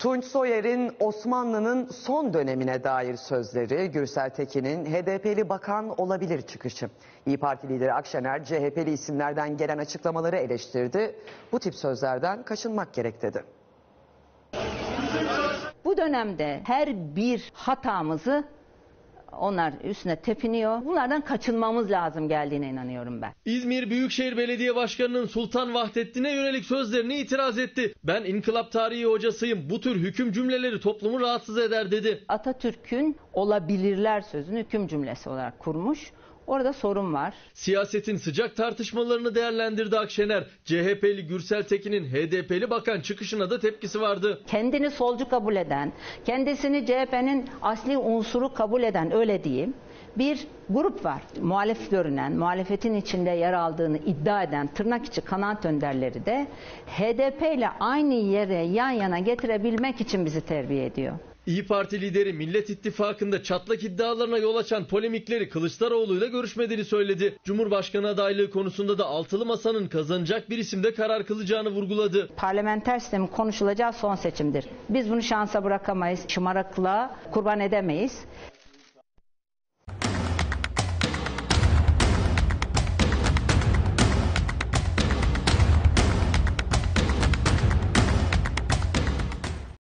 Tunç Soyer'in Osmanlı'nın son dönemine dair sözleri, Gürsel Tekin'in HDP'li bakan olabilir çıkışı. İyi Parti lideri Akşener, CHP'li isimlerden gelen açıklamaları eleştirdi. Bu tip sözlerden kaçınmak gerek dedi. Bu dönemde her bir hatamızı onlar üstüne tepiniyor. Bunlardan kaçınmamız lazım geldiğine inanıyorum ben. İzmir Büyükşehir Belediye Başkanı'nın Sultan Vahdettin'e yönelik sözlerine itiraz etti. Ben inkılap tarihi hocasıyım. Bu tür hüküm cümleleri toplumu rahatsız eder dedi. Atatürk'ün olabilirler sözünü hüküm cümlesi olarak kurmuş. Orada sorun var. Siyasetin sıcak tartışmalarını değerlendirdi Akşener. CHP'li Gürsel Tekin'in HDP'li bakan çıkışına da tepkisi vardı. Kendini solcu kabul eden, kendisini CHP'nin asli unsuru kabul eden öyle diyeyim. Bir grup var. Muhalif görünen, muhalefetin içinde yer aldığını iddia eden tırnak içi kanaat önderleri de HDP ile aynı yere yan yana getirebilmek için bizi terbiye ediyor. İyi Parti lideri Millet İttifakı'nda çatlak iddialarına yol açan polemikleri Kılıçdaroğlu'yla görüşmediğini söyledi. Cumhurbaşkanı adaylığı konusunda da altılı masanın kazanacak bir isimde karar kılacağını vurguladı. Parlamenter sistemin konuşulacağı son seçimdir. Biz bunu şansa bırakamayız, şımarıklığa kurban edemeyiz.